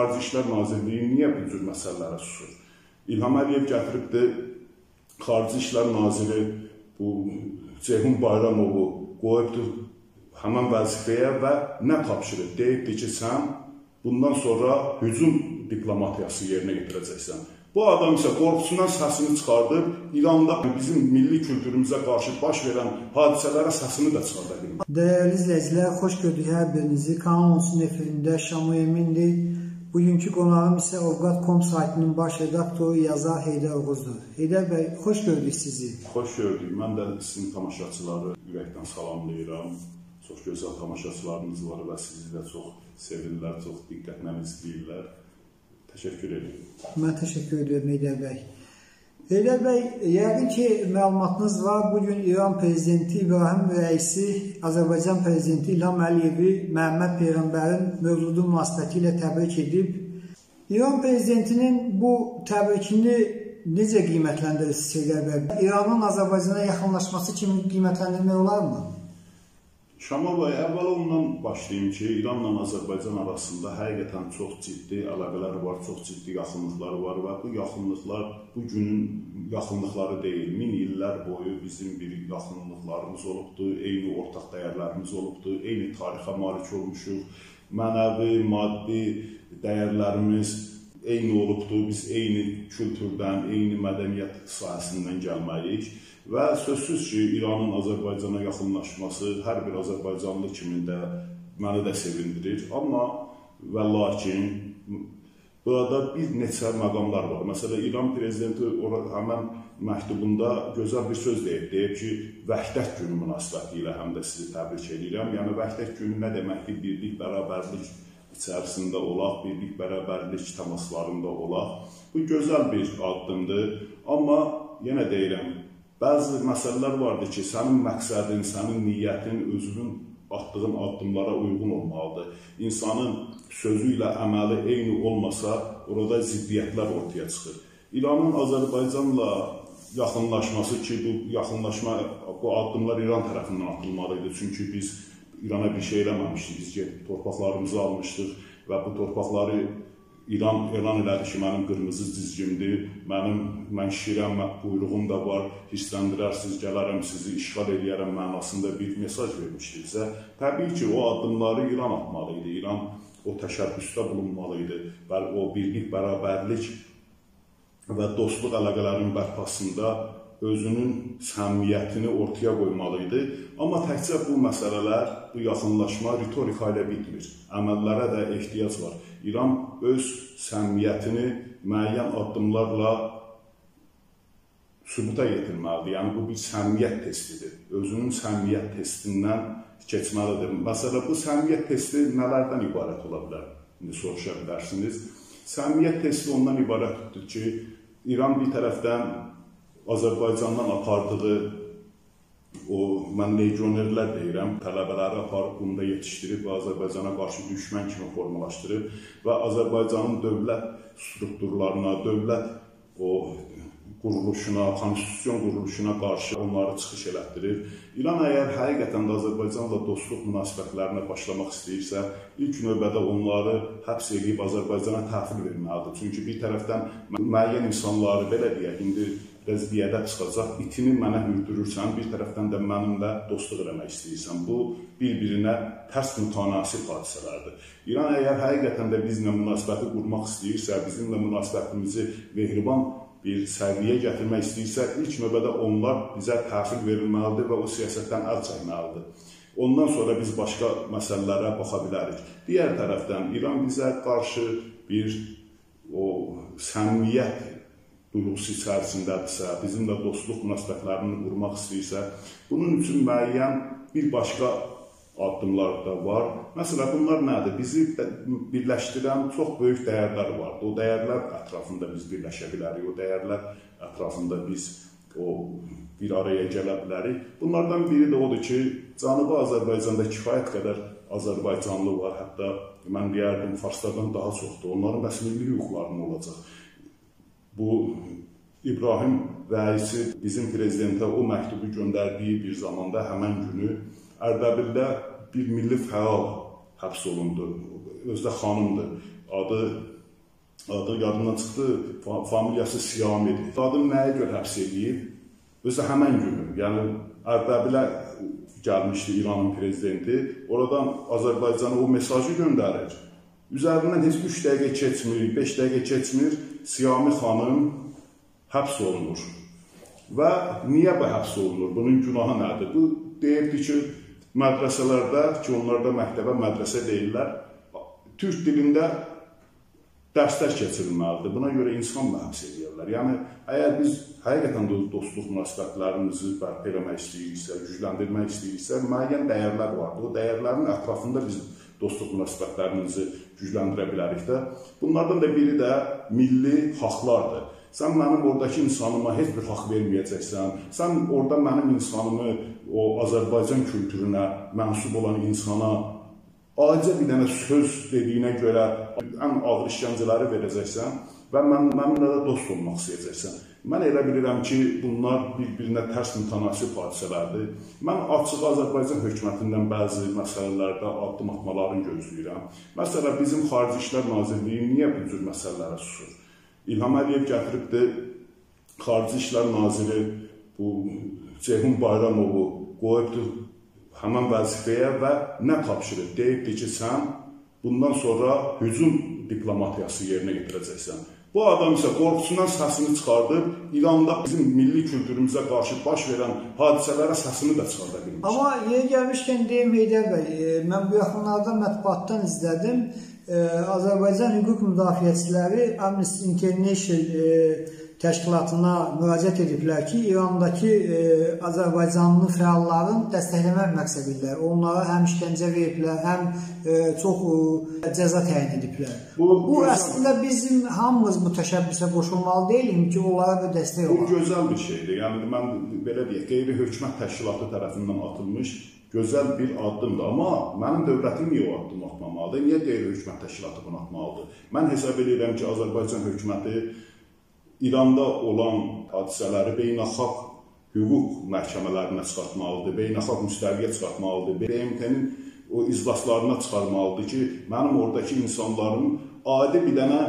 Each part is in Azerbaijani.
Xarici İşlər Nazirliyi niyə bu cür məsələlərə susur? İlham Əliyev gətiribdi Xarici İşlər Naziri bu Ceyhun Bayramovu qoyubdu həmin vəzifəyə və nə tapşırıb? Deyibdi ki, sən bundan sonra hücum diplomatiyası yerinə yetirəcəksən. Bu adam isə qorxusundan səsini çıxardır, İranda bizim milli kültürümüzə qarşı baş verən hadisələrə səsini də çıxarda bilmir. Dəyərli izləyicilər, xoş gördük hər birinizi. Kanal olsun efirində Şamu Emindir. Bugünkü qonağım isə Ovqat.com saytının baş redaktoru yazar Heydər Oğuzdur. Heydər bəy, xoş gördük sizi. Xoş gördük. Mən də sizin tamaşaçıları ürəkdən salamlayıram. Çox gözəl tamaşaçılarınız var və sizi də çox sevirlər, çox diqqətlə izləyirlər. Təşəkkür edirəm. Mən təşəkkür edirəm Heydər bəy. Heydər bəy, yəqin ki, məlumatınız var. Bu gün İran prezidenti İbrahim rəisi Azərbaycan prezidenti İlham Əliyevi Məhəmməd Peyğəmbərin mövludu münasibəti ilə təbrik edib. İran prezidentinin bu təbrikini necə qiymətləndirirsiniz Heydər bəy? İranın Azərbaycana yaxınlaşması kimi qiymətləndirmək olarmı? Şamal bəy, əvvəl ondan başlayım ki, İranla Azərbaycan arasında həqiqətən çox ciddi əlaqələr var, çox ciddi yaxınlıqlar var və bu yaxınlıqlar bu günün yaxınlıqları deyil. Min illər boyu bizim bir yaxınlıqlarımız olubdur, eyni ortaq dəyərlərimiz olubdur, eyni tarixə malik olmuşuq, mənəvi, maddi dəyərlərimiz eyni olubdur, biz eyni kültürdən, eyni mədəniyyət sahəsindən gəlməyik. Və sözsüz ki, İranın Azərbaycana yaxınlaşması hər bir Azərbaycanlı kimi də məni də sevindirir. Amma və lakin burada bir neçə məqamlar var. Məsələn, İran prezidenti həmən məktubunda gözəl bir söz deyib. Deyib ki, vəhdət günü münasibəti ilə həm də sizi təbrik edirəm. Yəni vəhdət günü nə deməkdir? Birlik, bərabərlik içərisində olaq, birlik, bərabərlik təmaslarında olaq. Bu gözəl bir addımdır. Amma yenə deyirəm, Bəzi məsələlər vardır ki, sənin məqsədin, sənin niyyətin, özünün atdığın addımlara uyğun olmalıdır. İnsanın sözü ilə əməli eyni olmasa, orada ziddiyyətlər ortaya çıxır. İranın Azərbaycanla yaxınlaşması ki, bu yaxınlaşma, bu addımlar İran tərəfindən atılmalı idi. Çünki biz İrana bir şey eləməmişdik. Biz torpaqlarımızı almışdıq və bu torpaqları İran elan elədi ki, mənim qırmızı cizgimdir, mənim mən şirəm, buyruğum da var, hirsləndirərsiniz, gələrəm sizi işğal edərəm mənasında bir mesaj vermişdiksə, təbii ki, o addımları İran atmalı idi. İran o təşəbbüsdə bulunmalı idi və o birlik, bərabərlik və dostluq əlaqələrinin bərpasında özünün səmimiyyətini ortaya qoymalı idi. Amma təkcə bu məsələlər, bu yaxınlaşma ritorika ilə bitmir. Əməllərə də ehtiyac var. İran öz səmimiyyətini müəyyən addımlarla sübuta yetirməlidir. Yəni bu bir səmimiyyət testidir. Özünün səmimiyyət testindən keçməlidir. Məsələn, bu səmimiyyət testi nələrdən ibarət ola bilər? İndi soruşa bilərsiniz. Səmimiyyət testi ondan ibarətdir ki, İran bir tərəfdən Azərbaycandan apardığı o mən legionerlər deyirəm, tələbələri aparıb bunda yetişdirib və Azərbaycana qarşı düşmən kimi formalaşdırıb və Azərbaycanın dövlət strukturlarına, dövlət o quruluşuna, konstitusiyon quruluşuna qarşı onları çıxış elətdirir. İran əgər həqiqətən də Azərbaycanla dostluq münasibətlərinə başlamaq istəyirsə, ilk növbədə onları həbs edib Azərbaycana təhvil verməlidir. Çünki bir tərəfdən müəyyən insanları belə deyək, indi biyədəb çıxacaq. İtini mənə hürdürürsən, bir tərəfdən də mənimlə dostluq eləmək istəyirsən. Bu bir-birinə tərs mütənasib hadisələrdir. İran əgər həqiqətən də bizlə münasibəti qurmaq istəyirsə, bizimlə münasibətimizi mehriban bir səviyyəyə gətirmək istəyirsə, ilk növbədə onlar bizə təhvil verilməlidir və o siyasətdən əl çəkməlidir. Ondan sonra biz başqa məsələlərə baxa bilərik. Digər tərəfdən İran bizə qarşı bir o səmimiyyət duyğusu içərisindədirsə, bizimlə dostluq münasibətlərini qurmaq istəyirsə, bunun üçün müəyyən bir başqa addımlar da var. Məsələn, bunlar nədir? Bizi birləşdirən çox böyük dəyərlər var. O dəyərlər ətrafında biz birləşə bilərik. O dəyərlər ətrafında biz o bir araya gələ bilərik. Bunlardan biri də odur ki, Cənubi Azərbaycanda kifayət qədər Azərbaycanlı var. Hətta mən deyərdim farslardan daha çoxdur. Onların bəs milli hüquqları olacaq? Bu İbrahim rəisi bizim prezidentə o məktubu göndərdiyi bir zamanda həmən günü Ərdəbildə bir milli fəal həbs olundu. Özü də xanımdır. Adı adı yadından çıxdı, familiyası Siyamidir. Qadın nəyə görə həbs edilib? Özü həmən günü, yəni Ərdəbilə gəlmişdi İranın prezidenti. Oradan Azərbaycana o mesajı göndərir. Üzərindən heç 3 dəqiqə keçmir, 5 dəqiqə keçmir, Siyami xanım həbs olunur. Və niyə bu həbs olunur? Bunun günahı nədir? Bu deyirdi ki, mədrəsələrdə ki, onlarda məktəbə mədrəsə deyirlər, türk dilində dərslər keçirilməlidir. Buna görə insan məhbs edirlər. Yəni əgər biz həqiqətən də dostluq münasibətlərimizi bərpa etmək istəyiriksə, gücləndirmək istəyiriksə, müəyyən dəyərlər vardır. O dəyərlərin ətrafında biz dostluq münasibətlərimizi gücləndirə bilərik də. Bunlardan da biri də milli haqlardır. Sən mənim oradakı insanıma heç bir haqq verməyəcəksən. Sən orada mənim insanımı o Azərbaycan kültürünə mənsub olan insana acə bir dənə söz dediyinə görə ən ağır işgəncələri verəcəksən və mən mənimlə də dost olmaq istəyəcəksən. Mən elə bilirəm ki, bunlar bir-birinə tərs mütənasib hadisələrdir. Mən açıq Azərbaycan hökumətindən bəzi məsələlərdə addım atmalarını gözləyirəm. Məsələn, bizim Xarici İşlər Nazirliyi niyə bu cür məsələlərə susur? İlham Əliyev gətiribdi Xarici İşlər Naziri bu Ceyhun Bayramovu qoyubdu həmin vəzifəyə və nə tapşırıb? Deyibdi ki, sən bundan sonra hücum diplomatiyası yerinə yetirəcəksən. Bu adam isə qorxusundan səsini çıxardıb, İranda bizim milli kültürümüzə qarşı baş verən hadisələrə səsini də çıxarda bilmiş. Amma yeri gəlmişkən deyim Heydər bəy, e, mən bu yaxınlarda mətbuatdan izlədim. E, Azərbaycan hüquq müdafiəçiləri Amnesty International e, təşkilatına müraciət ediblər ki, İrandakı e, Azərbaycanlı fəalların dəstəkləmək məqsədi ilə onlara həm işgəncə veriblər, həm e, çox e, cəza təyin ediblər. Bu, bu əslində bizim hamımız bu təşəbbüsə qoşulmalı deyilik ki, onlara bir dəstək olaq. Bu gözəl bir şeydir. Yəni mən belə deyək, qeyri-hökumət təşkilatı tərəfindən atılmış gözəl bir addımdır. Amma mənim dövlətim niyə o addım atmamalıdır? Niyə qeyri-hökumət təşkilatı bunu atmalıdır? Mən hesab edirəm ki, Azərbaycan hökuməti İranda olan hadisələri beynəlxalq hüquq məhkəmələrinə çıxartmalıdır, beynəlxalq müstəviyə çıxartmalıdır, BMT-nin o iclaslarına çıxarmalıdır ki, mənim oradakı insanlarım adi bir dənə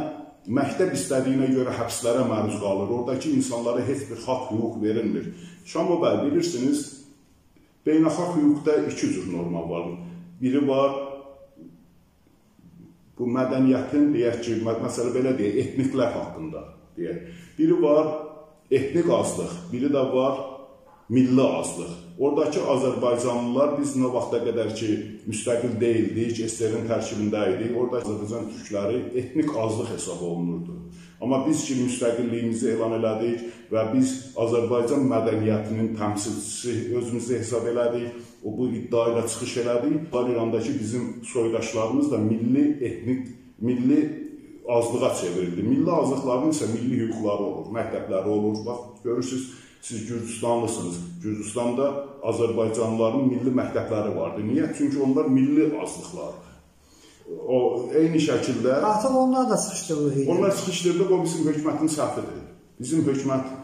məktəb istədiyinə görə həbslərə məruz qalır. Oradakı insanlara heç bir haqq, hüquq verilmir. Şamo bəy, bilirsiniz, beynəlxalq hüquqda iki cür norma var. Biri var bu mədəniyyətin, deyək ki, məsələ belə deyək, etniklər haqqında deyək. Biri var etnik azlıq, biri də var milli azlıq. Oradakı Azərbaycanlılar biz nə vaxta qədər ki, müstəqil deyildik, SSR-in tərkibində idik, orada Azərbaycan türkləri etnik azlıq hesab olunurdu. Amma biz ki, müstəqilliyimizi elan elədik və biz Azərbaycan mədəniyyətinin təmsilçisi özümüzü hesab elədik, o bu iddia ilə çıxış elədik. İrandakı bizim soydaşlarımız da milli, etnik, milli azlığa çevrildi. Milli azlıqların isə milli hüquqları olur, məktəbləri olur. Bax, görürsüz, siz Gürcüstanlısınız. Gürcüstanda Azərbaycanlıların milli məktəbləri vardı. Niyə? Çünki onlar milli azlıqlardır. O eyni şəkildə Artıq onlar da sıxışdırılır. Onlar sıxışdırılıb, o bizim hökumətin səhvidir. Bizim hökumət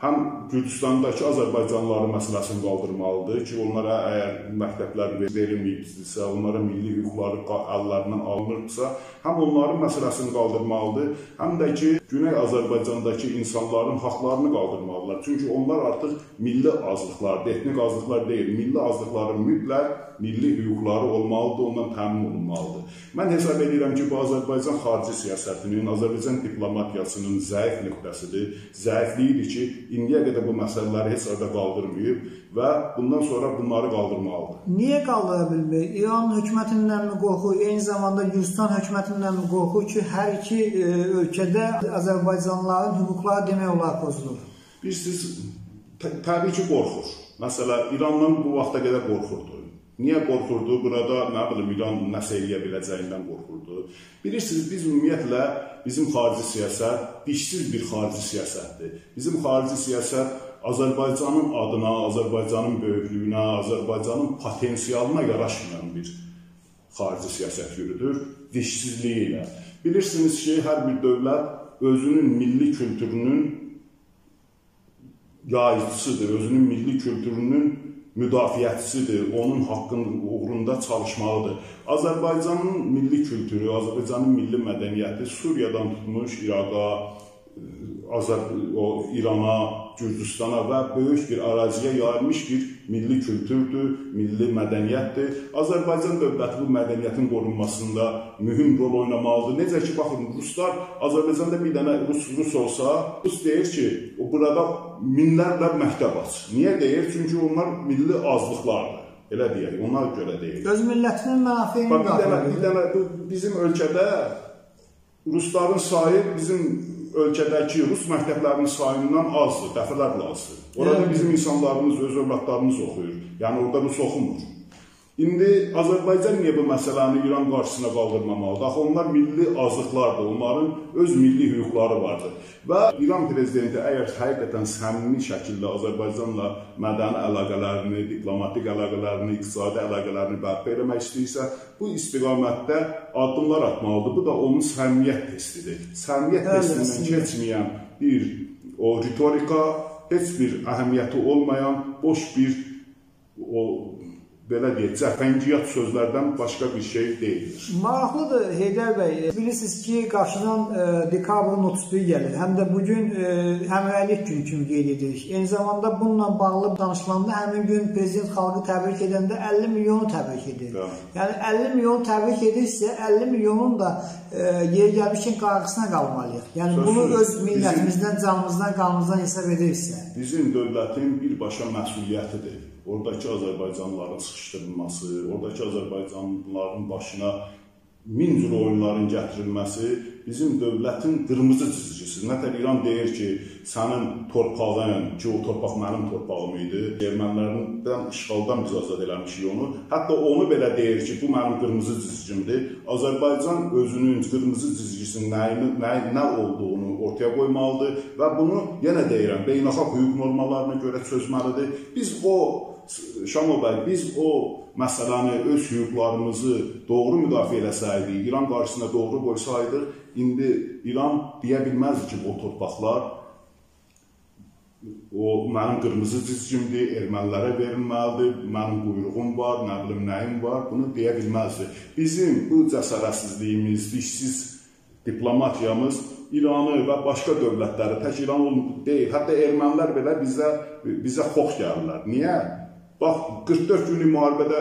həm Gürcüstandakı Azərbaycanlıların məsələsini qaldırmalıdır ki, onlara əgər məktəblər verilməyibsə, onlara milli hüquqları əllərindən alınırsa, həm onların məsələsini qaldırmalıdır, həm də ki, Güney Azərbaycandakı insanların haqlarını qaldırmalıdırlar. Çünki onlar artıq milli azlıqlardır, etnik azlıqlar deyil. Milli azlıqların mütləq milli hüquqları olmalıdır, ondan təmin olunmalıdır. Mən hesab edirəm ki, bu Azərbaycan xarici siyasətinin, Azərbaycan diplomatiyasının zəif nöqtəsidir. Zəifliyidir ki, indiyə qədər bu məsələləri heç arada qaldırmayıb və bundan sonra bunları qaldırmalıdır. Niyə qaldıra bilmir? İran hökumətindənmi qorxur, eyni zamanda Gürcistan hökumətindənmi qorxur ki, hər iki e, ölkədə Azərbaycanlıların hüquqları demək olar pozulur? Bilirsiniz, təbii ki, qorxur. Məsələn, İrandan bu vaxta qədər qorxurdu. Niyə qorxurdu? Burada nə bilim İran nəsə eləyə biləcəyindən qorxurdu. Bilirsiniz, biz ümumiyyətlə bizim xarici siyasət dişsiz bir xarici siyasətdir. Bizim xarici siyasət Azərbaycanın adına, Azərbaycanın böyüklüyünə, Azərbaycanın potensialına yaraşmayan bir xarici siyasət yürüdür, dişsizliyi ilə. Bilirsiniz ki, hər bir dövlət özünün milli kültürünün yayıcısıdır, özünün milli kültürünün müdafiəçisidir, onun haqqının uğrunda çalışmalıdır. Azərbaycanın milli kültürü, Azərbaycanın milli mədəniyyəti Suriyadan tutmuş İraqa, Azər o İrana, Gürcüstana və böyük bir əraziyə yayılmış bir milli kültürdür, milli mədəniyyətdir. Azərbaycan dövləti bu mədəniyyətin qorunmasında mühüm rol oynamalıdır. Necə ki, baxın, ruslar Azərbaycanda bir dənə rus rus olsa, rus deyir ki, o burada minlərlə məktəb aç. Niyə deyir? Çünki onlar milli azlıqlardır. Elə deyək, ona görə deyir. Öz millətinin mənafeyini Bax, bir dənə, bir dənə bizim ölkədə rusların sayı bizim ölkədəki rus məktəblərinin sayından azdır, dəfələrlə azdır. Orada bizim insanlarımız, öz övladlarımız oxuyur. Yəni orada rus oxumur. İndi Azərbaycan niyə bu məsələni İran qarşısına qaldırmamalıdır? Axı onlar milli azlıqlardır, onların öz milli hüquqları vardır. Və İran prezidenti əgər həqiqətən səmimi şəkildə Azərbaycanla mədəni əlaqələrini, diplomatik əlaqələrini, iqtisadi əlaqələrini bərpa etmək istəyirsə, bu istiqamətdə addımlar atmalıdır. Bu da onun səmimiyyət testidir. Səmimiyyət testindən keçməyən bir o ritorika, heç bir əhəmiyyəti olmayan boş bir o belə deyək, cəfəngiyat sözlərdən başqa bir şey deyildir. Maraqlıdır Heydər bəy. Bilirsiniz ki, qarşıdan e, dekabrın 31 gəlir. Həm də bu gün e, həmrəylik günü kimi qeyd edirik. Eyni zamanda bununla bağlı danışılanda həmin gün prezident xalqı təbrik edəndə 50 milyonu təbrik edir. Bəli. Yəni 50 milyon təbrik edirsə, 50 milyonun da e, yer gəlmişkən qarşısına qalmalıyıq. Yəni Sözsüz. bunu öz Bizim- millətimizdən, canımızdan, qanımızdan hesab edirsə. Bizim dövlətin birbaşa məsuliyyətidir. Oradakı Azərbaycanlıların sıxışdırılması, oradakı Azərbaycanlıların başına min cür oyunların gətirilməsi bizim dövlətin qırmızı çizgisidir. Nətər İran deyir ki, sənin torpağın, ki o torpaq mənim torpağım idi. Ermənilərdən işğaldan biz azad eləmişik onu. Hətta onu belə deyir ki, bu mənim qırmızı çizgimdir. Azərbaycan özünün qırmızı çizgisinin nə, nə, nə olduğunu ortaya qoymalıdır və bunu yenə deyirəm, beynəlxalq hüquq normalarına görə çözməlidir. Biz o Şamil bəy, biz o məsələni, öz hüquqlarımızı doğru müdafiə eləsəydik, İran qarşısına doğru qoysaydıq, indi İran deyə bilməzdi ki, o torpaqlar o mənim qırmızı cizgimdir, ermənilərə verilməlidir, mənim quyruğum var, nə bilim nəyim var, bunu deyə bilməzdi. Bizim bu cəsarətsizliyimiz, dişsiz diplomatiyamız İranı və başqa dövlətləri tək İran deyil, hətta ermənilər belə bizə bizə xoş gəlirlər. Niyə? Bax 44 günlük müharibədə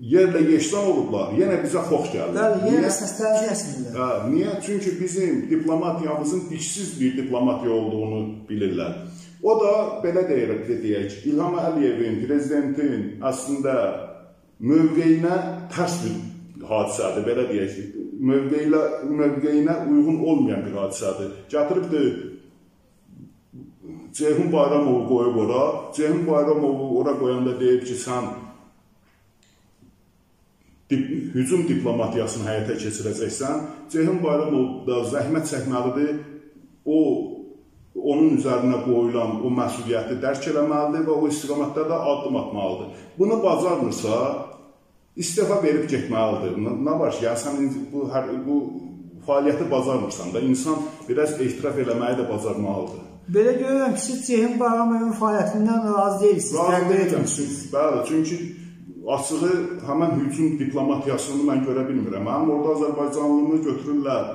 yerlə yeksan olublar, yenə bizə xoş gəlirlər. Bəli, yenə səslərini kəsmirlər. Hə, niyə? Çünki bizim diplomatiyamızın dişsiz bir diplomatiya olduğunu bilirlər. O da belə deyir, deyək, İlham Əliyevin, prezidentin əslində mövqeyinə tərs bir hadisədir, belə deyək. Mövqeylə mövqeyinə uyğun olmayan bir hadisədir. Gətiribdi Ceyhun Bayramovu qoyub ora. Ceyhun Bayramovu ora qoyanda deyib ki, sən dip, hücum diplomatiyasını həyata keçirəcəksən, Ceyhun Bayramov da zəhmət çəkməlidir. O onun üzərinə qoyulan o məsuliyyəti dərk eləməlidir və o istiqamətdə də addım atmalıdır. Bunu bacarmırsa, istefa verib getməlidir. Nə var ki, yəni sən bu hər bu fəaliyyəti bacarmırsan da insan biraz etiraf eləməyi də bacarmalıdır. Belə görürəm ki, siz Ceyhun Bayramovun fəaliyyətindən razı deyilsiniz. Təqdir etmirsiniz. Bəli, çünki açığı həmin hücum diplomatiyasını mən görə bilmirəm. Mənim orada Azərbaycanlını götürürlər.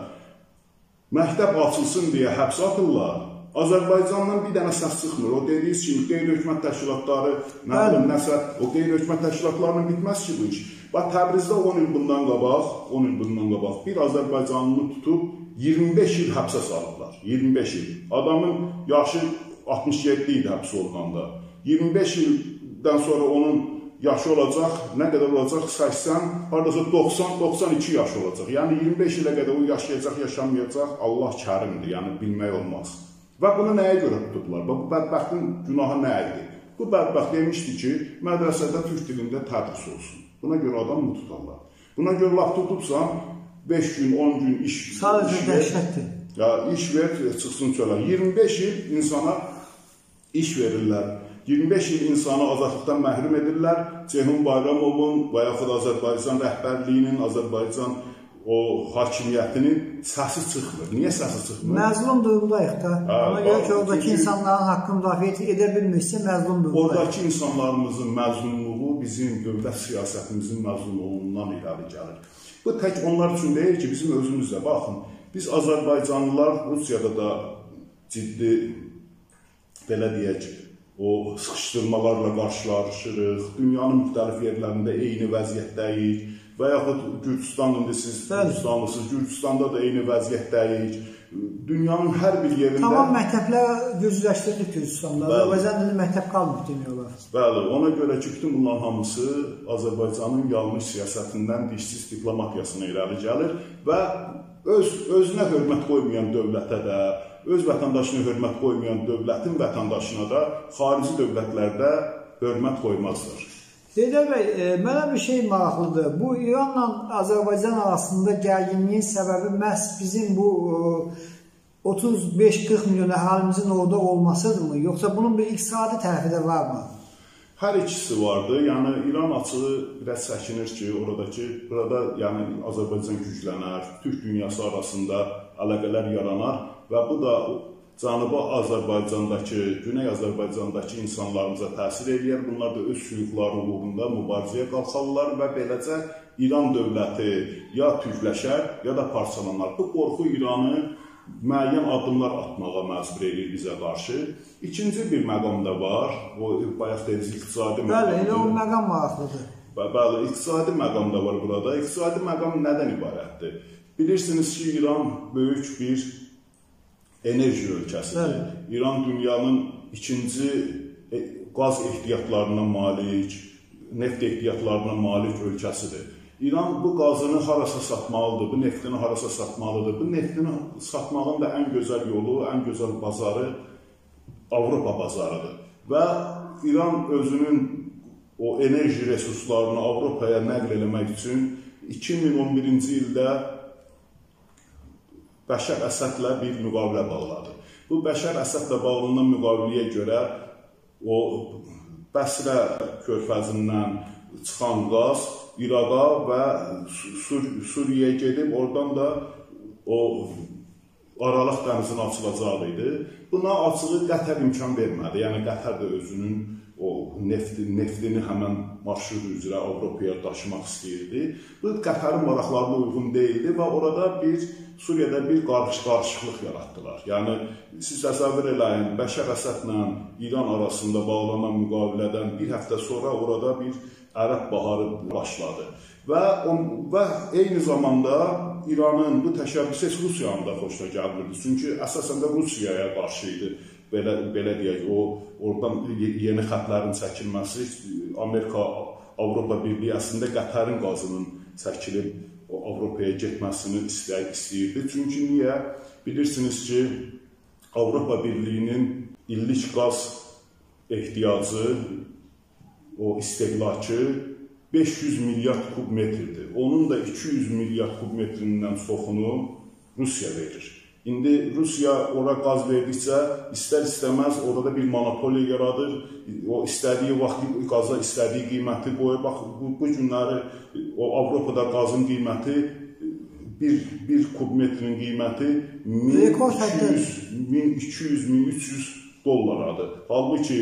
Məktəb açılsın deyə həbs atırlar. Azərbaycandan bir dənə səs çıxmır. O dediyiniz kimi qeyri-hökumət təşkilatları, bilim, nəsə, o qeyri-hökumət təşkilatlarının bitməz ki bu iş. Bax Təbrizdə 10 il bundan qabaq, 10 il bundan qabaq bir Azərbaycanlını tutub 25 il həbsə salıblar. 25 il. Adamın yaşı 67 idi həbs olunanda. 25 ildən sonra onun yaşı olacaq, nə qədər olacaq? 80, hardasa 90, 92 yaş olacaq. Yəni 25 ilə qədər o yaşayacaq, yaşamayacaq. Allah kərimdir, yəni bilmək olmaz. Və bunu nəyə görə tutublar? Bax, Bu bədbəxtin günahı nə idi? Bu bədbəxt demişdi ki, mədrəsədə türk dilində tədris olsun. Buna görə adam mı tutarlar? Buna görə laf tutubsan 5 gün, 10 gün iş Sadəcə iş dəhşətdir. Ya iş ver, çıxsın çölə. 25 il insana iş verirlər. 25 il insanı azadlıqdan məhrum edirlər. Ceyhun Bayramovun və yaxud Azərbaycan rəhbərliyinin, Azərbaycan o hakimiyyətinin səsi çıxmır. Niyə səsi çıxmır? Məzlum durumdayıq da. Hə, Ona görə ki, oradakı insanların haqqını müdafiə edə bilmirsə məzlum durumdayıq. Oradakı insanlarımızın məzlumluğu bizim dövlət siyasətimizin məzlumluğundan irəli gəlir. Bu tək onlar üçün deyil ki, bizim özümüzdə baxın. Biz Azərbaycanlılar Rusiyada da ciddi belə deyək, o sıxışdırmalarla qarşılaşırıq. Dünyanın müxtəlif yerlərində eyni vəziyyətdəyik və yaxud Gürcüstan indi siz. Gürcüstanlısınız, Gürcüstanda da eyni vəziyyətdəyik. Dünyanın hər bir yerində Tamam məktəblər gücləşdirdik Gürcüstanda. Bəli. Azərbaycan dilli məktəb qalmır demək olar. Bəli, ona görə ki, bütün bunların hamısı Azərbaycanın yanlış siyasətindən dişsiz diplomatiyasına irəli gəlir və öz özünə hörmət qoymayan dövlətə də, öz vətəndaşına hörmət qoymayan dövlətin vətəndaşına da xarici dövlətlərdə hörmət qoymazlar. Zeynəb bəy, e, mənə bir şey maraqlıdır. Bu İranla Azərbaycan arasında gərginliyin səbəbi məhz bizim bu e, 35-40 milyon əhalimizin orada olmasıdırmı, yoxsa bunun bir iqtisadi tərəfi də varmı? Hər ikisi vardı. Yəni İran açığı biraz çəkinir ki, oradakı burada yəni Azərbaycan güclənər, Türk dünyası arasında əlaqələr yaranar və bu da Cənubi Azərbaycandakı, Güney Azərbaycandakı insanlarımıza təsir eləyər. Bunlar da öz hüquqları uğrunda mübarizəyə qalxarlar və beləcə İran dövləti ya türkləşər, ya da parçalanar. Bu qorxu İranı müəyyən addımlar atmağa məcbur edir bizə qarşı. İkinci bir məqam da var. O bayaq dediyiniz iqtisadi Bəli, elə o məqam maraqlıdır. Bə- Bəli, iqtisadi məqam da var burada. İqtisadi məqam nədən ibarətdir? Bilirsiniz ki, İran böyük bir enerji ölkəsidir. Bəli. İran dünyanın ikinci e, qaz ehtiyatlarına malik, neft ehtiyatlarına malik ölkəsidir. İran bu qazını harasa satmalıdır, bu neftini harasa satmalıdır. Bu neftini satmağın da ən gözəl yolu, ən gözəl bazarı Avropa bazarıdır. Və İran özünün o enerji resurslarını Avropaya nəql eləmək üçün 2011-ci ildə Bəşər Əsədlə bir müqavilə bağladı. Bu Bəşər Əsədlə bağlanan müqaviləyə görə o Bəsrə körfəzindən çıxan qaz İraqa və Sur Suriyaya gedib oradan da o Aralıq dənizinə açılacaq idi. Buna açığı Qətər imkan vermədi. Yəni Qətər də özünün o nefti, neftini həmən marşrut üzrə Avropaya daşımaq istəyirdi. Bu Qətərin maraqlarına uyğun deyildi və orada bir Suriyada bir qarış-qarışıqlıq yaratdılar. Yəni siz təsəvvür eləyin, Bəşər Əsədlə İran arasında bağlanan müqavilədən bir həftə sonra orada bir ərəb baharı başladı. Və on, və eyni zamanda İranın bu təşəbbüsü Rusiyanın da xoşuna gəlmirdi. Çünki əsasən də Rusiyaya qarşı idi. Belə belə deyək, o oradan ye- yeni xətlərin çəkilməsi Amerika Avropa Birliyi əslində Qətərin qazının çəkilib Avropaya getməsini istəy istəyirdi. Çünki niyə? Bilirsiniz ki, Avropa Birliyinin illik qaz ehtiyacı o istehlakı 500 milyard kub metrdir. Onun da 200 milyard kub metrindən çoxunu Rusiya verir. İndi Rusiya ora qaz verdikcə istər-istəməz orada bir monopoliya yaradır. O istədiyi vaxt qaza istədiyi qiyməti qoyur. Bax bu, bu günləri o Avropada qazın qiyməti bir bir kub metrin qiyməti Rekord 1200 1200 1300 dollaradır. Halbuki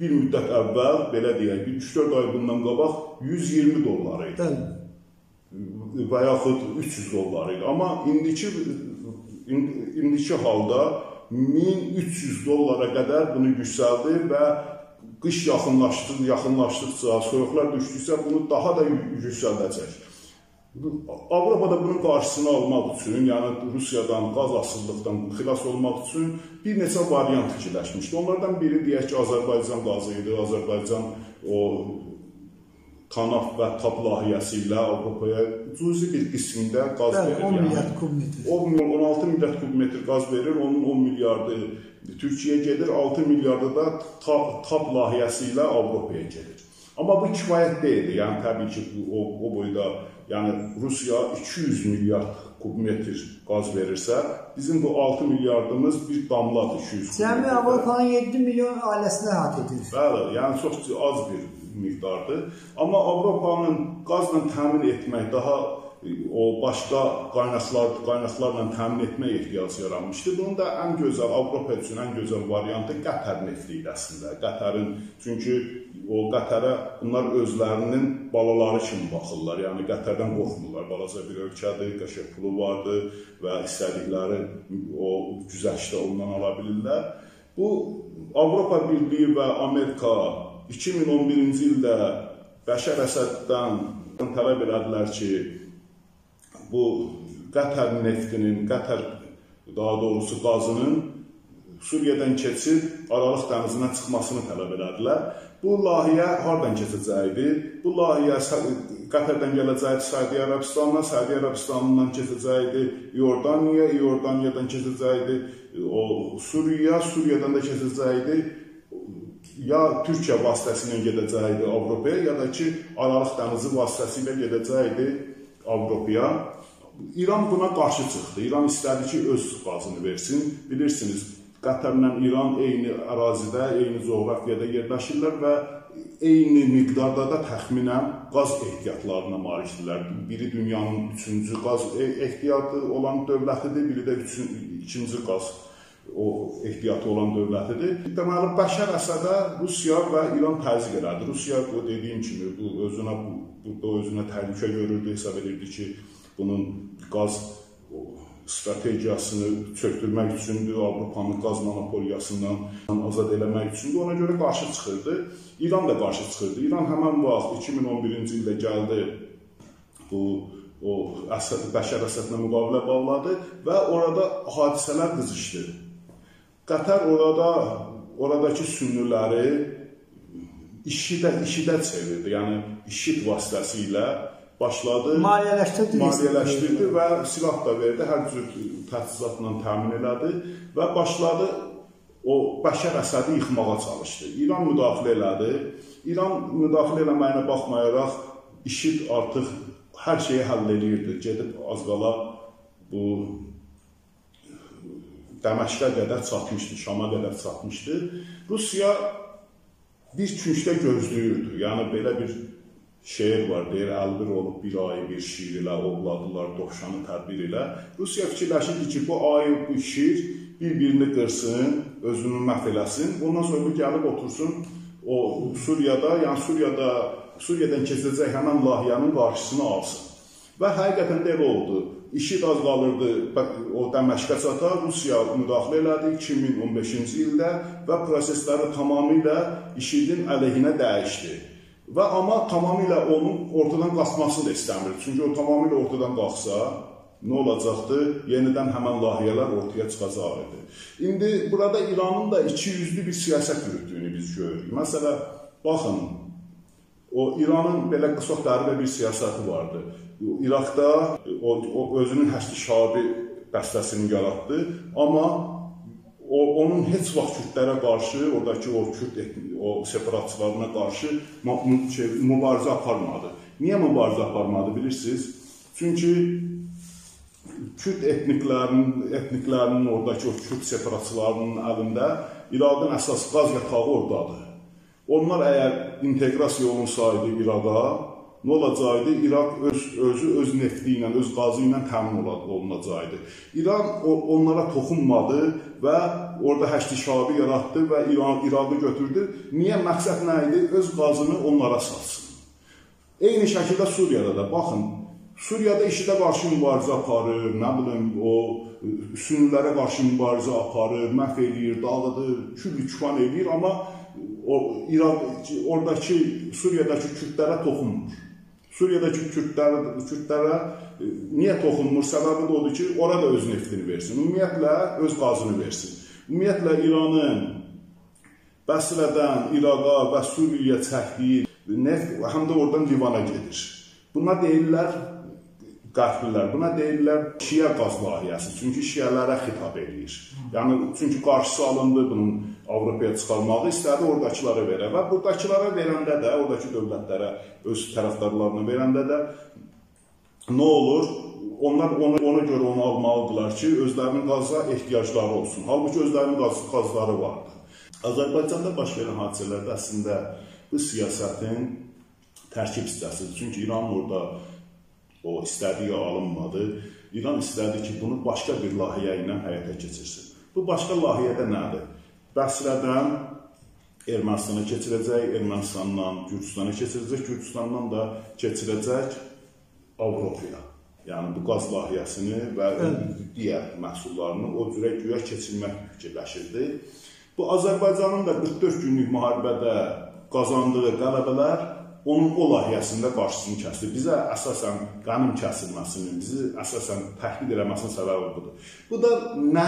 bir müddət əvvəl belə deyək, bir 3-4 ay bundan qabaq 120 dollar idi Bəli. və yaxud 300 dollar idi. Amma indiki in- indiki halda 1300 dollara qədər bunu yüksəldi və qış yaxınlaşdıqca, yaxınlaşdıqca, soyuqlar düşdükcə bunu daha da yü- yüksəldəcək. Avropada bunun qarşısını almaq üçün, yəni Rusiyadan, qaz asılılıqdan xilas olmaq üçün bir neçə variant fikirləşmişdi. Onlardan biri deyək ki, Azərbaycan qazı idi. Azərbaycan o Tanaf və TAP layihəsi ilə Avropaya cüzi bir qismində qaz Bəli, verir. 10 yəni. milyard kub metr. 10 milyon 16 milyard kub metr qaz verir, onun 10 milyardı Türkiyəyə gedir, 6 milyardı da TAP, TAP layihəsi ilə Avropaya gedir. Amma bu kifayət deyildi. Yəni təbii ki, bu o, o boyda, yəni Rusiya 200 milyard kub metr qaz verirsə, bizim bu 6 milyardımız bir damladır 200 kub Cəmi. Avropanın 7 milyon ailəsinə əhatə edir. Bəli, yəni çox az bir miqdardır. Amma Avropanın qazla təmin etmək daha o başqa qaynaqlar qaynaqlarla təmin etmək ehtiyacı yaranmışdı. Bunun da ən gözəl Avropa üçün ən gözəl variantı Qətər nefti idi əslində. Qətərin çünki o Qətərə bunlar özlərinin balaları kimi baxırlar. Yəni Qətərdən qorxmurlar. Balaca bir ölkədir, qəşəng pulu vardır və istədikləri o güzəştdə ondan ala bilirlər. Bu Avropa Birliyi və Amerika 2011-ci ildə Bəşər Əsəddən tələb elədilər ki, bu Qətər neftinin, Qətər daha doğrusu qazının Suriyadan keçib Aralıq dənizinə çıxmasını tələb elədilər. Bu layihə hardan keçəcəkdi? Bu layihə Qətərdən gələcəkdi Səudiyyə Ərəbistanına, Səudiyyə Ərəbistanından keçəcəkdi Yordaniya, Yordaniyadan keçəcəkdi o Suriya, Suriyadan da keçəcəkdi ya Türkiyə vasitəsilə gedəcəkdi Avropaya, ya da ki, Aralıq dənizi vasitəsilə gedəcəkdi Avropaya. İran buna qarşı çıxdı. İran istədi ki, öz qazını versin. Bilirsiniz, Qətərlə İran eyni ərazidə, eyni coğrafiyada yerləşirlər və eyni miqdarda da təxminən qaz ehtiyatlarına malikdirlər. Biri dünyanın üçüncü qaz e, ehtiyatı olan dövlətidir, biri də üçün, ikinci qaz o ehtiyatı olan dövlətidir. Deməli, Bəşər Əsədə Rusiya və İran təzyiq elədi. Rusiya o dediyim kimi bu özünə burada özünə təhlükə görürdü, hesab edirdi ki, bunun qaz strategiyasını çökdürmək üçündür, Avropanın qaz monopoliyasından azad eləmək üçündür. Ona görə qarşı çıxırdı. İran da qarşı çıxırdı. İran həmin vaxt 2011-ci ildə gəldi bu o Əsəd Bəşər Əsədlə müqavilə bağladı və orada hadisələr qızışdı. Qətər orada oradakı sünniləri işidə işidə çevirdi. Yəni işid vasitəsilə başladı. Maliyyələşdirdi. Maliyyələşdirdi və silah da verdi, hər cür təchizatla təmin elədi və başladı o Bəşər Əsədi yıxmağa çalışdı. İran müdaxilə elədi. İran müdaxilə eləməyinə baxmayaraq işid artıq hər şeyi həll edirdi. Gedib az qala bu Dəməşqə qədər çatmışdı, Şama qədər çatmışdı. Rusiya bir küncdə gözləyirdi. Yəni belə bir şeir var, deyir, əlbir olub bir ayı bir şir ilə ovladılar dovşanı tədbir ilə. Rusiya fikirləşirdi ki, bu ayı, bu şir bir-birini qırsın, özünü məhv eləsin. Ondan sonra bu gəlib otursun o Suriyada, yəni Suriyada Suriyadan keçəcək həmin layihənin qarşısını alsın. Və həqiqətən də elə oldu. İşi az qalırdı o Dəməşqə çata, Rusiya müdaxilə elədi 2015-ci ildə və prosesləri tamamilə IŞİD-in əleyhinə dəyişdi. Və amma tamamilə onun ortadan qalxmasını da istəmir. Çünki o tamamilə ortadan qalxsa, nə olacaqdı? Yenidən həmən layihələr ortaya çıxacaq idi. İndi burada İranın da iki yüzlü bir siyasət yürütdüyünü biz görürük. Məsələn, baxın, o İranın belə çox qəribə bir siyasəti vardı. İraqda o, o özünün həşti şabi dəstəsini yaratdı, amma o onun heç vaxt kürdlərə qarşı, oradakı o kürd o separatçılarına qarşı şey, mübarizə aparmadı. Niyə mübarizə aparmadı bilirsiniz? Çünki kürd etniklərinin etniklərinin oradakı o kürd separatçılarının əlində İraqın əsas qaz yatağı ordadır. Onlar əgər inteqrasiya olunsaydı İraqa, nə olacaqdı? İraq öz özü öz nefti ilə, öz qazı ilə təmin olunacaqdı. İran o, onlara toxunmadı və orada həştişabı yaratdı və İran İraqı götürdü. Niyə məqsəd nə idi? Öz qazını onlara satsın. Eyni şəkildə Suriyada da baxın, Suriyada işidə qarşı mübarizə aparır, nə bilim, o sünnilərə qarşı mübarizə aparır, məhv eləyir, dağıdır, kül-kükan eləyir, amma o İraq oradakı Suriyadakı kürdlərə toxunmur. Suriyadakı kürdlərə, kürdlərə e, niyə toxunmur? Səbəbi də odur ki, ora da öz neftini versin. Ümumiyyətlə öz qazını versin. Ümumiyyətlə İranın Bəsrədən İraqa və Suriyaya çəkdiyi neft həm də oradan Livana gedir. Buna deyirlər qətlilər. Buna deyirlər şiə qaz layihəsi. Çünki şiələrə xitab eləyir. Yəni çünki qarşısı alındı bunun Avropaya çıxarmağı istədi oradakılara verə və buradakılara verəndə də, oradakı dövlətlərə öz tərəfdarlarına verəndə də nə olur? Onlar ona, ona görə onu almalıdırlar ki, özlərinin qaza ehtiyacları olsun. Halbuki özlərinin qaz, qazları vardı. Azərbaycanda baş verən hadisələrdə əslində bu siyasətin tərkib hissəsidir. Çünki İran orada o istədiyi alınmadı. İran istədi ki, bunu başqa bir layihə ilə həyata keçirsin. Bu başqa layihədə nədir? Bəsrədən Ermənistana keçirəcək, Ermənistandan Gürcüstana keçirəcək, Gürcüstandan da keçirəcək Avropaya. Yəni bu qaz layihəsini və digər məhsullarını o cürə güya keçirmək fikirləşirdi. Bu Azərbaycanın da 44 günlük müharibədə qazandığı qələbələr onun o layihəsində qarşısını kəsdi. Bizə əsasən qənim kəsilməsinin, bizi əsasən təhdid eləməsinin səbəbi budur. Bu da nə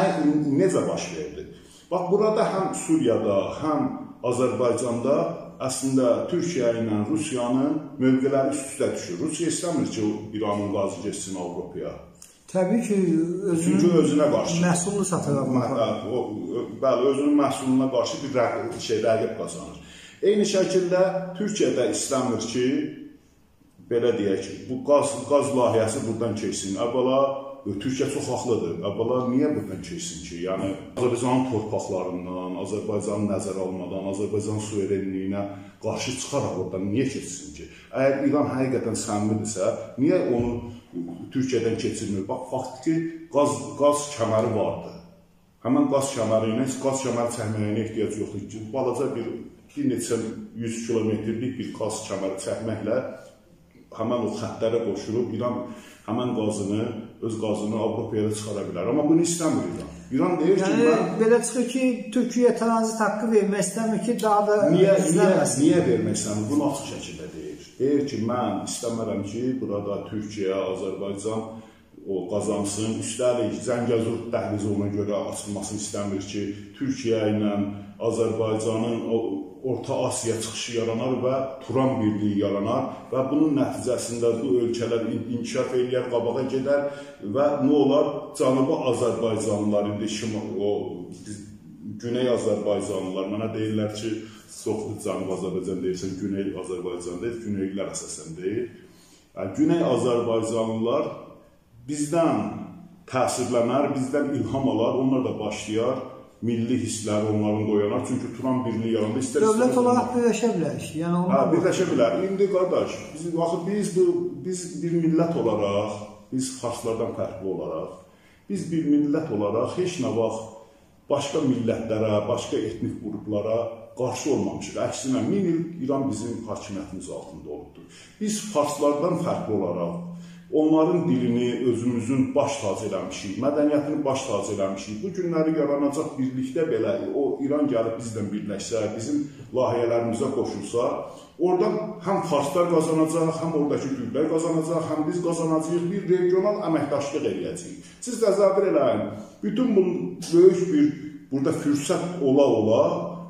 necə baş verdi? Bax burada həm Suriyada, həm Azərbaycanda əslində Türkiyə ilə Rusiyanın mövqeləri üst-üstə düşür. Rusiya istəmir ki, İranın qazı getsin Avropaya. Təbii ki, özünün Çünki özünə qarşı məhsulunu satır Avropa. bəli, özünün məhsuluna qarşı bir rəqib, şey, rəqib qazanır. Eyni şəkildə Türkiyə də istəmir ki, belə deyək bu qaz qaz layihəsi burdan keçsin. Əvvəla Türkiyə çox haqlıdır. Əvvəla niyə burdan keçsin ki? Yəni Azərbaycanın torpaqlarından, Azərbaycanı nəzərə almadan, Azərbaycan suverenliyinə qarşı çıxaraq oradan niyə keçsin ki? Əgər İran həqiqətən səmimidirsə, niyə onu Türkiyədən keçirmir? Bax, faktiki qaz qaz kəməri vardı. Həmin qaz kəməri ilə qaz kəməri çəkməyinə ehtiyac yoxdur balaca bir bir neçə 100 kilometrlik bir qaz kəməri çəkməklə həmin o xəttlərə qoşulub İran həmin qazını, öz qazını Avropaya da çıxara bilər. Amma bunu istəmir İran. İran deyir ki, Yəni mən belə çıxır ki, Türkiyə tranzit haqqı vermək istəmir ki, daha da niyə niyə izləməsin. niyə vermək istəmir? Bunu açıq şəkildə deyir. Deyir ki, mən istəmirəm ki, burada Türkiyə, Azərbaycan o qazansın. Üstəlik Zəngəzur dəhlizi ona görə açılmasını istəmir ki, Türkiyə ilə Azərbaycanın Orta Asiya çıxışı yaranar və Turan birliyi yaranar və bunun nəticəsində bu ölkələr in- inkişaf eləyər, qabağa gedər və nə olar? Cənubi Azərbaycanlılar indi şimal o Güney Azərbaycanlılar mənə deyirlər ki, çox Cənubi Azərbaycan deyirsən, Güney Azərbaycan deyil, Güneylilər əsasən deyil. Yəni, Güney Azərbaycanlılar bizdən təsirlənər, bizdən ilham alar, onlar da başlayar milli hissləri onların qoyanar. Çünki Turan birliyi yarandı. İstər Dövlət olaraq birləşə bilərik. Yəni Hə, onlar birləşə bilər. İndi qardaş, biz baxın biz bu biz bir millət olaraq, biz farslardan fərqli olaraq, biz bir millət olaraq heç nə vaxt başqa millətlərə, başqa etnik qruplara qarşı olmamışıq. Əksinə 1000 il İran bizim hakimiyyətimiz altında olubdu. Biz farslardan fərqli olaraq onların dilini özümüzün baş tac eləmişik, mədəniyyətini baş tac eləmişik. Bu günləri yaranacaq birlikdə belə o İran gəlib bizlə birləşsə, bizim layihələrimizə qoşulsa, oradan həm farslar qazanacaq, həm oradakı türklər qazanacaq, həm biz qazanacağıq, bir regional əməkdaşlıq eləyəcəyik. Siz təsəvvür eləyin, bütün bu böyük bir burada fürsət ola-ola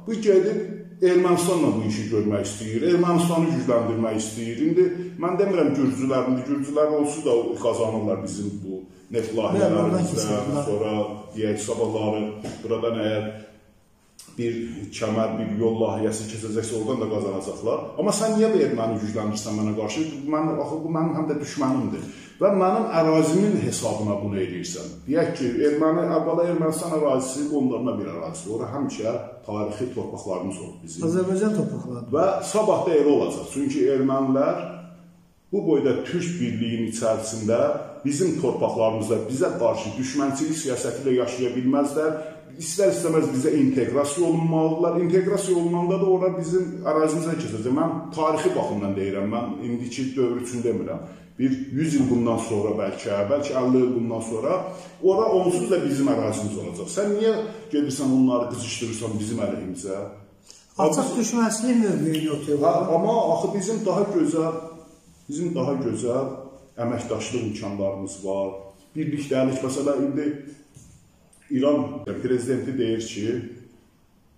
bu gedib Ermənistanla bu işi görmək istəyir, Ermənistanı gücləndirmək istəyir. İndi mən demirəm gürcülər, indi gürcülər olsa da qazanırlar bizim bu neft keçirdirlər. sonra deyək sabahları buradan əgər bir kəmər, bir yol layihəsi keçəcəksə oradan da qazanacaqlar. Amma sən niyə bu erməni gücləndirsən mənə qarşı? Mən axı bu mənim həm də düşmənimdir. Və mənim ərazimin hesabına bunu eləyirsən. Deyək ki, erməni əvvəla Ermənistan ərazisi qondarma bir ərazidir. Ora həmişə tarixi torpaqlarımız olub bizim. Azərbaycan torpaqlarıdır. Və sabah da elə olacaq. Çünki ermənilər bu boyda türk birliyinin içərisində bizim torpaqlarımızda bizə qarşı düşmənçilik siyasəti ilə yaşaya bilməzlər. İstər-istəməz bizə inteqrasiya olunmalıdırlar. İnteqrasiya olunanda da ora bizim ərazimizə keçəcək. Mən tarixi baxımdan deyirəm. Mən indiki dövr üçün demirəm. Bir 100 il bundan sonra bəlkə, bəlkə 50 il bundan sonra ora onsuz da bizim ərazimiz olacaq. Sən niyə gedirsən onları qızışdırırsan bizim əleyhimizə? Açıq düşmənçilik mövqeyi yoxdur. Ha, amma axı bizim daha gözəl bizim daha gözəl əməkdaşlıq imkanlarımız var. Birlikdəlik məsələn indi İran prezidenti deyir ki,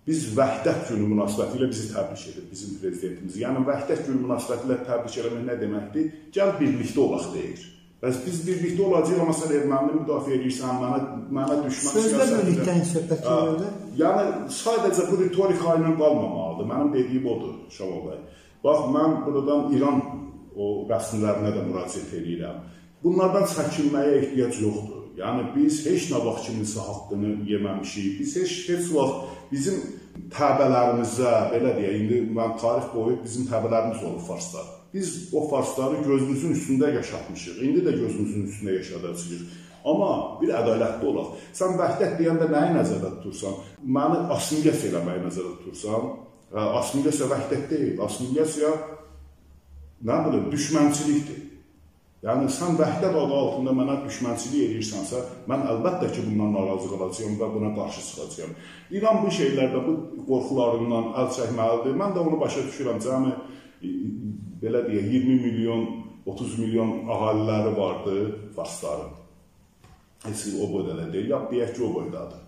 biz vəhdət günü münasibətilə bizi təbrik edir bizim prezidentimiz. Yəni vəhdət günü münasibətilə təbrik eləmək nə deməkdir? Gəl birlikdə olaq deyir. Bəs biz birlikdə olacağıq, amma sən erməni müdafiə edirsən, mənə mənə düşmən Sözdə siyasətində- birlikdən söhbət gedir. Yəni sadəcə bu ritorika ilə qalmamalıdır. Mənim dediyim odur, Şamal bəy. Bax mən buradan İran o rəsmilərinə də müraciət edirəm. Bunlardan çəkinməyə ehtiyac yoxdur. Yəni biz heç nə vaxt kiminsə haqqını yeməmişik. Biz heç heç vaxt bizim təbələrimizə, belə deyək, indi mən tarix boyu bizim təbələrimiz olub Farsda. Biz o farsları gözümüzün üstündə yaşatmışıq. İndi də gözümüzün üstündə yaşadacağıq. Amma bir ədalətli olaq. Sən vəhdət deyəndə nəyi nəzərdə tutursan? Məni assimilasiya eləməyi nəzərdə tutursan? Assimilasiya vəhdət deyil. Assimilasiya nə bilim, düşmənçilikdir. Yəni sən vəhdət adı altında mənə düşmənçilik edirsənsə, mən əlbəttə ki, bundan narazı qalacağam və buna qarşı çıxacağam. İran bu şeylərdə bu qorxularından əl çəkməlidir. Mən də onu başa düşürəm. Cəmi belə deyək 20 milyon, 30 milyon əhaliləri vardı Farsların. Heç o boyda da deyil, ya deyək ki, o boydadır.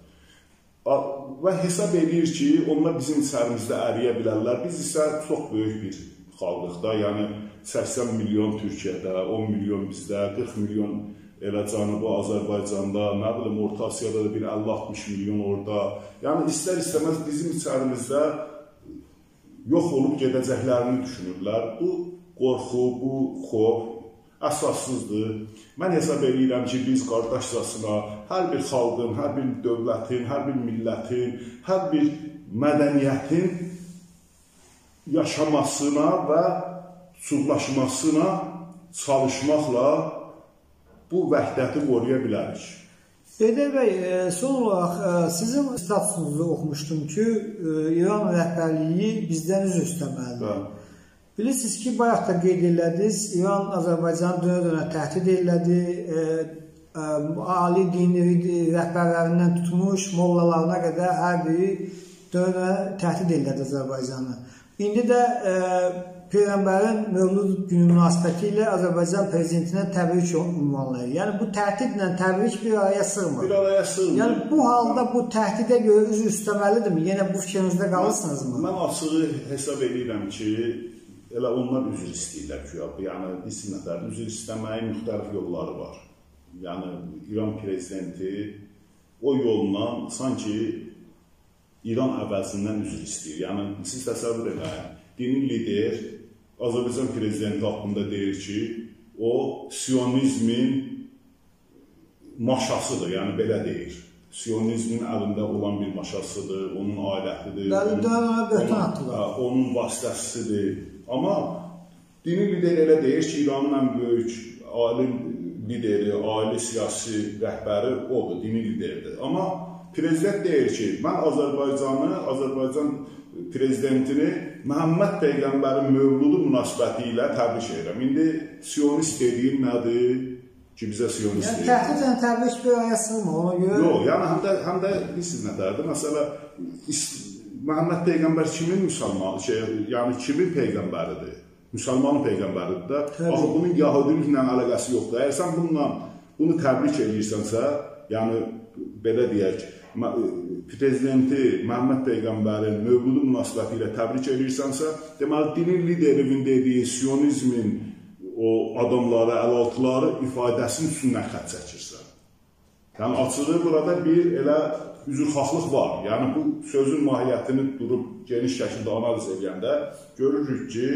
Və hesab edir ki, onlar bizim içərimizdə əriyə bilərlər. Biz isə çox böyük bir xalqıq da, yəni 80 milyon Türkiyədə, 10 milyon bizdə, 40 milyon elə Cənubi Azərbaycanda, nə bilim Orta Asiyada da bir 50-60 milyon orada. Yəni istər-istəməz bizim içərimizdə yox olub gedəcəklərini düşünürlər. Bu qorxu, bu xof əsassızdır. Mən hesab edirəm ki, biz qardaşcasına hər bir xalqın, hər bir dövlətin, hər bir millətin, hər bir mədəniyyətin yaşamasına və suvlaşmasına çalışmaqla bu vəhdəti qoruya bilərik. Edir bəy, e, son olaraq e, sizin statusunuzu oxumuşdum ki, e, İran rəhbərliyi bizdən üzr istəməlidir. Bilirsiniz ki, bayaq da qeyd elədiniz, İran Azərbaycanı dönə-dönə təhdid elədi, e, e, ali dini rəhbərlərindən tutmuş mollalarına qədər hər biri dönə-dönə təhdid elədi Azərbaycanı. İndi də e, Peyğəmbərin Mövlud günü münasibəti ilə Azərbaycan prezidentinə təbrik ünvanlayır. Yəni bu təhdidlə təbrik bir araya sığmır. Bir araya sığmır. Yəni bu halda bu təhdidə görə üzr istəməlidirmi? Yenə bu fikrinizdə qalırsınızmı? Mən açığı hesab edirəm ki, elə onlar üzr istəyirlər ki, yəni disiplinlərdə üzr istəməyin müxtəlif yolları var. Yəni İran prezidenti o yolla sanki İran əvəzindən üzr istəyir. Yəni siz təsəvvür edin, dini lider Azərbaycan prezidenti haqqında deyir ki, o sionizmin maşasıdır, yəni belə deyir. Sionizmin əlində olan bir maşasıdır, onun alətidir. Bəli, dönə böhtan atdılar. Onun vasitəsidir. Amma dini lider elə deyir ki, İranın ən böyük alim lideri, ali siyasi rəhbəri odur, dini liderdir. Amma prezident deyir ki, mən Azərbaycanı, Azərbaycan prezidentini Məhəmməd peyğəmbərin mövludu münasibəti ilə təbrik edirəm. İndi sionist dediyim nədir? Ki bizə sionist yəni, deyir. Təhdidlə təbrik bir aya sığmır ona görə. Yox, yəni həm də həm də bilirsiniz nətərdir? Məsələ Məhəmməd peyğəmbər kimin müsəlmanı, şey, yəni kimin peyğəmbəridir? Müsəlmanın peyğəmbəridir də. Axı bunun yahudiliklə əlaqəsi yoxdur. Əgər sən bununla bunu təbrik edirsənsə, yəni belə deyək, prezidenti Məhəmməd peyğəmbərin mövludu münasibəti ilə təbrik edirsənsə, deməli dinin liderinin dediyi sionizmin o adamları, əlaltıları ifadəsinin üstündən xətt çəkirsən. Yəni açığı burada bir elə üzrxahlıq var. Yəni bu sözün mahiyyətini durub geniş şəkildə analiz edəndə görürük ki,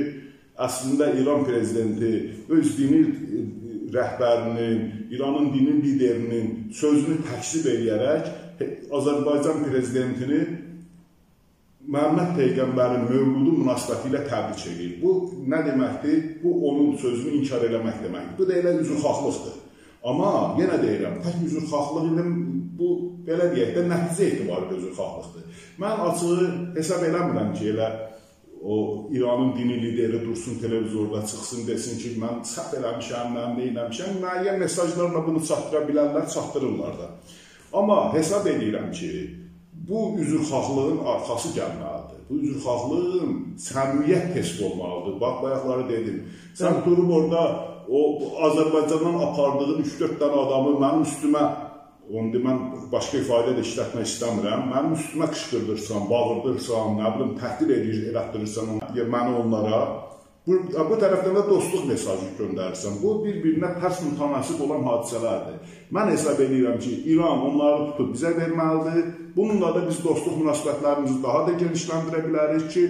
əslində İran prezidenti öz dini rəhbərinin, İranın dini liderinin sözünü təkzib edərək Azərbaycan prezidentini Məhəmməd Peyğəmbərin mövludu münasibəti ilə təbrik edir. Bu nə deməkdir? Bu onun sözünü inkar eləmək deməkdir. Bu da elə üzrxahlıqdır. Amma yenə deyirəm, tək üzrxahlıq ilə bu belə deyək də nəticə etibarı üzrxahlıqdır. Mən açığı hesab eləmirəm ki, elə o İranın dini lideri dursun televizorda çıxsın desin ki, mən səhv eləmişəm, mən nə eləmişəm. Müəyyən mesajlarla bunu çatdıra bilərlər, çatdırırlar da. Amma hesab edirəm ki, bu üzrxahlığın arxası gəlməlidir. Bu üzrxahlığın səmimiyyət testi olmalıdır. Bax, bayaqları dedim. Sən durub orada o Azərbaycandan apardığın 3-4 dənə adamı mənim üstümə onu mən başqa ifadə də işlətmək istəmirəm. Mənim üstümə qışqırdırsan, bağırdırsan, nə bilim təhdid edir, elətdirirsən məni onlara Bu, bu tərəfdən də dostluq mesajı göndərirsən. Bu bir-birinə tərs mütənasib olan hadisələrdir. Mən hesab edirəm ki, İran onları tutub bizə verməlidir. Bununla da biz dostluq münasibətlərimizi daha da genişləndirə bilərik ki,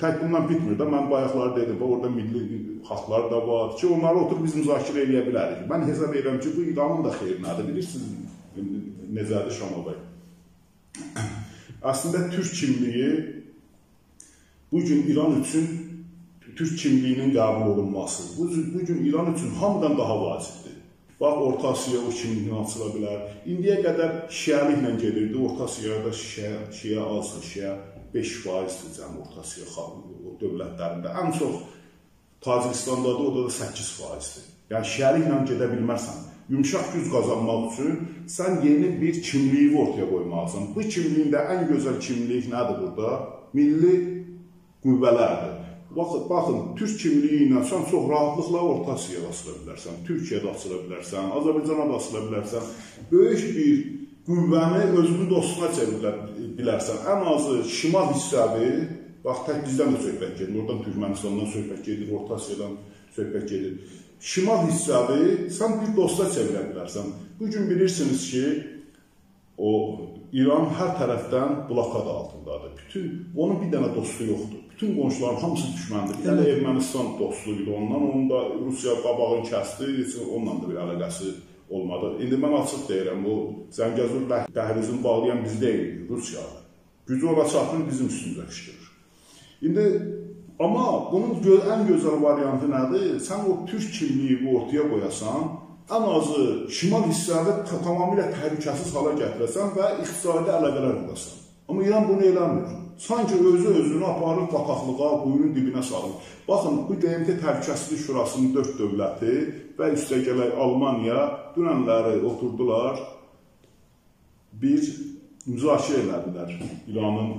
tək bundan bitmir də. Mən bayaqlar dedim, orada milli haqlar da var ki, onları oturub biz müzakirə edə bilərik. Mən hesab edirəm ki, bu İranın da xeyrinədir. Bilirsiniz necədir Şamil bəy? Əslində türk kimliyi bu gün İran üçün türk kimliyinin qəbul olunması bu, bu gün İran üçün hamıdan daha vacibdir. Bax, Orta Asiya o kimliklə açıla bilər. İndiyə qədər şiəliklə gedirdi. Orta Asiyada şiə, şiə azdır, şiə 5%-dir cəmi Orta Asiya xalqı dövlətlərində. Ən çox Tacikistandadır, orada da 8%-dir. Yəni şiəliklə gedə bilmərsən. Yumşaq güc qazanmaq üçün sən yeni bir kimliyi ortaya qoymalısan. Bu kimliyin də ən gözəl kimlik nədir burada? Milli qüvvələrdir. Baxın, baxın, türk kimliyi ilə sən çox rahatlıqla Orta Asiyada açıla bilərsən, Türkiyədə açıla bilərsən, Azərbaycana da açıla bilərsən. Böyük bir qüvvəni özünün dostuna çevirə bilərsən. Ən azı şimal hissəvi, bax tək bizdən də söhbət gedir, oradan Türkmenistandan söhbət gedir, Orta Asiyadan söhbət gedir. Şimal hissəvi sən bir dosta çevirə bilərsən. Bu gün bilirsiniz ki, o İran hər tərəfdən blokada altındadır. Bütün onun bir dənə dostu yoxdur. Bütün qonşuların hamısı düşməndir. Bir dənə Ermənistan dostu idi ondan. Onun da Rusiya qabağını kəsdi. Heç onunla da bir əlaqəsi olmadı. İndi mən açıq deyirəm, bu Zəngəzur dəhlizini bağlayan biz deyilik, Rusiyadır. Gücü ora çatmır, bizim üstümüzə qışqırır. İndi amma bunun gö ən gözəl variantı nədir? Sən o türk kimliyi ortaya qoyasan, ən azı şimal hissədə tamamilə təhlükəsiz hala gətirəsən və iqtisadi əlaqələr qurasan. Amma İran bunu eləmir. Sanki özü özünü aparır bataqlığa, quyunun dibinə salır. Baxın, bu BMT Təhlükəsizlik Şurasının 4 dövləti və üstəgələk Almaniya dünənləri oturdular, bir müzakirə elədilər İranın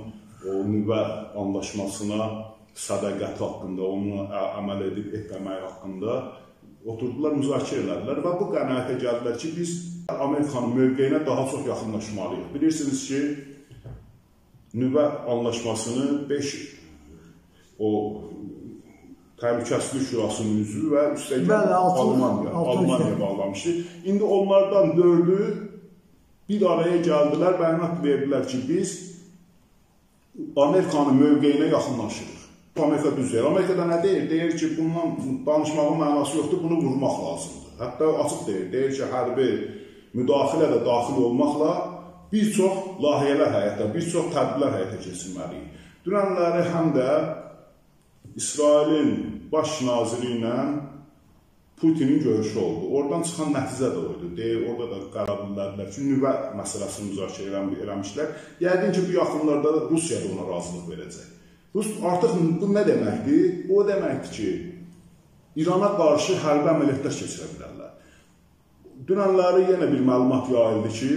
o nüvə anlaşmasına sədaqəti haqqında, onu əməl edib etməmək haqqında oturdular, müzakirə elədilər və bu qənaətə gəldilər ki, biz Amerikanın mövqeyinə daha çox yaxınlaşmalıyıq. Bilirsiniz ki, nüvə anlaşmasını 5 o Təhlükəsizlik Şurasının üzvü və üstəlik Almaniya, Almaniya bağlamışdı. İndi onlardan dördü bir araya gəldilər, bəyanat verdilər ki, biz Amerikanın mövqeyinə yaxınlaşırıq. Amerika düz deyir. Amerikada nə deyir? Deyir ki, bundan danışmağın mənası yoxdur, bunu vurmaq lazımdır. Hətta açıq deyir. Deyir ki, hərbi müdaxilə də daxil olmaqla bir çox layihələr həyata, bir çox tədbirlər həyata keçirməliyik. Dünənləri həm də İsrailin baş naziri ilə Putinin görüşü oldu. Oradan çıxan nəticə də oydu. Deyir, orada da qərar bildilər ki, nüvə məsələsini müzakirə eləmişlər. Yəqin ki, bu yaxınlarda da Rusiya da ona razılıq verəcək. Rus artıq bu nə deməkdir? O deməkdir ki, İrana qarşı hərbi əməliyyatlar keçirə bilərlər. Dünənləri yenə bir məlumat yayıldı ki,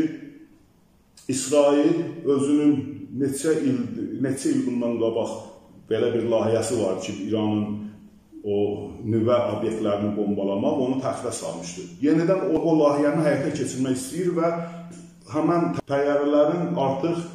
İsrail özünün neçə il neçə il bundan qabaq belə bir layihəsi var ki, İranın o nüvə obyektlərini bombalamaq onu təxirə salmışdı. Yenidən o, o layihəni həyata keçirmək istəyir və həmən təyyarələrin artıq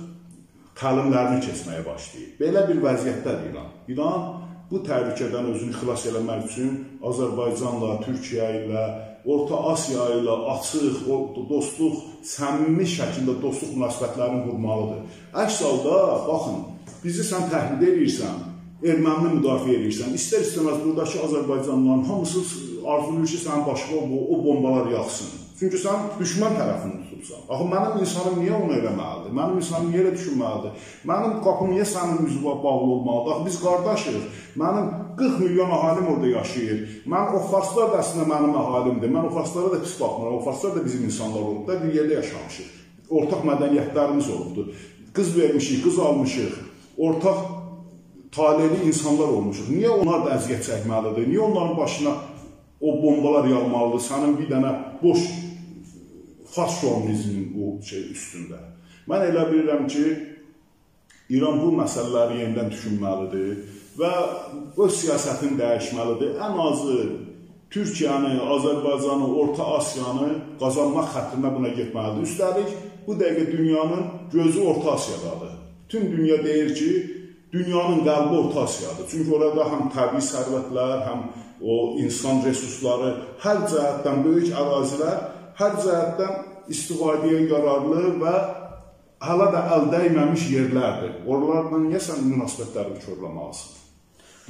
təlimlərini keçməyə başlayır. Belə bir vəziyyətdədir İran. İran bu təhlükədən özünü xilas etmək üçün Azərbaycanla, Türkiyə ilə Orta Asiya ilə açıq, dostluq, səmimi şəkildə dostluq münasibətlərini qurmalıdır. Əks halda, baxın, bizi sən təhlil edirsən, ermənini müdafiə edirsən, istər-istəməz buradakı Azərbaycanlıların hamısı arzulayır ki, sənin başqa o, o bombalar yaxsın. Çünki sən düşmən tərəfini tutubsan. Axı mənim insanım niyə onu eləməlidir? Mənim insanım niyə elə düşünməlidir? Mənim qapım niyə sənin üzvə bağlı olmalıdır? Axı biz qardaşıq. Mənim 40 milyon əhalim orada yaşayır. Mən o farslar da əslində mənim əhalimdir. Mən o farslara da pis baxmıram. O farslar da bizim insanlar olub da bir yerdə yaşamışıq. Ortaq mədəniyyətlərimiz olubdur. Qız vermişik, qız almışıq. Ortaq taleyli insanlar olmuşuq. Niyə onlar da əziyyət çəkməlidir? Niyə onların başına o bombalar yağmalıdır? Sənin bir dənə boş fas şovinizmin o şey üstündə. Mən elə bilirəm ki, İran bu məsələləri yenidən düşünməlidir və öz siyasətini dəyişməlidir. Ən azı Türkiyəni, Azərbaycanı, Orta Asiyanı qazanmaq xətrinə buna getməlidir. Üstəlik, bu dəqiqə dünyanın gözü Orta Asiyadadır. Bütün dünya deyir ki, dünyanın qəlbi Orta Asiyadır. Çünki orada həm təbii sərvətlər, həm o insan resursları, hər cəhətdən böyük ərazilər, hər cəhətdən istifadəyə yararlı və hələ də əl dəyməmiş yerlərdir. Oralarla niyə sən münasibətləri körləməlisən?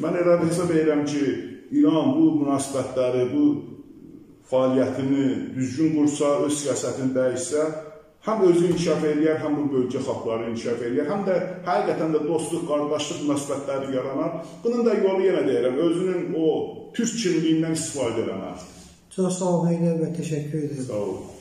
Mən elə hesab edirəm ki, İran bu münasibətləri, bu fəaliyyətini düzgün qursa, öz siyasətini dəyişsə, həm özü inkişaf eləyər, həm bu bölgə xalqları inkişaf eləyər, həm də həqiqətən də dostluq, qardaşlıq münasibətləri yaranar. Bunun da yolu yenə deyirəm, özünün o türk kimliyindən istifadə eləməkdir. Çox sağ olun Heydər bəy, təşəkkür edirəm. Sağ olun. Çox sağ olun.